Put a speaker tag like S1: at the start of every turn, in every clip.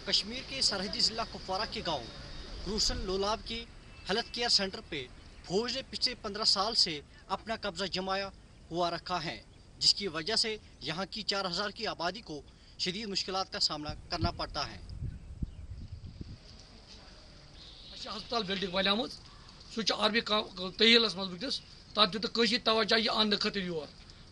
S1: कश्मीर के सरहदी जिला कुपवारा के गाँव, रूसन लोलाब के हेल्थ केयर सेंटर पे फौज ने पिछले पंद्रह साल से अपना कब्जा जमाया हुआ रखा है, जिसकी वजह से यहाँ की चार हज़ार की आबादी को शदीद मुश्किल का सामना करना पड़ता है।
S2: अस्पताल बिल्डिंग बनियाम सह आर्मी तहीलस मज वस तथ दित तवजा यह अन्न योर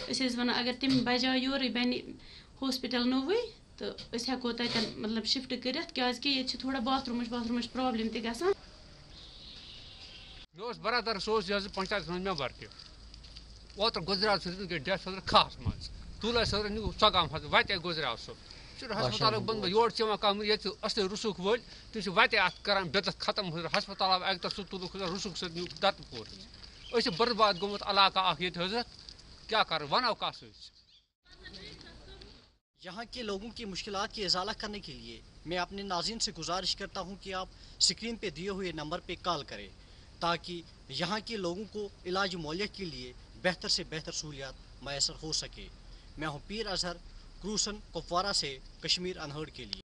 S3: प्रान बिल्डिंग अस गो काल ये करान ये नो हॉस्पिटल आमुत बल्कि सह आर्मी कैंपस मज आमुत तौर गि लेकिन पब्लिक तौ विलिंग कि तौर सोजन खतर वन अगर तम बजाय योर बन हॉस्पिटल नोवे तो हेको तन मतलब शिफ्ट कर क्या थोड़ा बाथरूम बाथरूम प्रॉब्लम तक
S4: मे बरदर सह पंचायत मेंबर तह ओतर गुजराव सह गई डेथ सदर खास मज तुल सदर न्यू सगाम वत गुजराव सह हस्पताल बंद योर कम ये असल रुसुक वल तुम वत अत बेतत खत्म हस्पताल अक सह तुल रुसुक सह न्यू दत्तपुर बर्बाद गोमुत इलाका ये हज़रत। क्या कर वन कस
S1: यहाँ के लोगों की मुश्किल की इजाला करने के लिए मैं अपने नाजिन से गुजारिश करता हूँ कि आप स्क्रीन पे दिए हुए नंबर पे कॉल करें, ताकि यहाँ के लोगों को इलाज मौलियत के लिए बेहतर से बेहतर सहूलियात मैसर हो सके। मैं हूँ पीर अजहर, क्रूसन, कुपवारा से कश्मीर अनहर्ड के लिए।